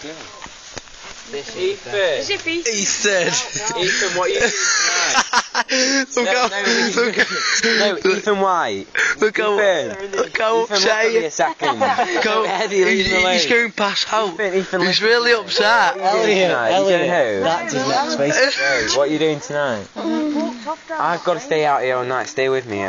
This Ethan. Is it Ethan? He said. Oh, Ethan, what are you doing tonight? look how, no, look, No, Ethan White. look how, Ethan. look how Ethan, look at me a upset second. he, go, Eddie, leave he, him alone. he's going past out. Ethan, Ethan, He's really upset. Elliot, Elliot, you doing tonight? You? That's his next space. What are you doing tonight? I've got to stay out here all night. Stay with me, yeah?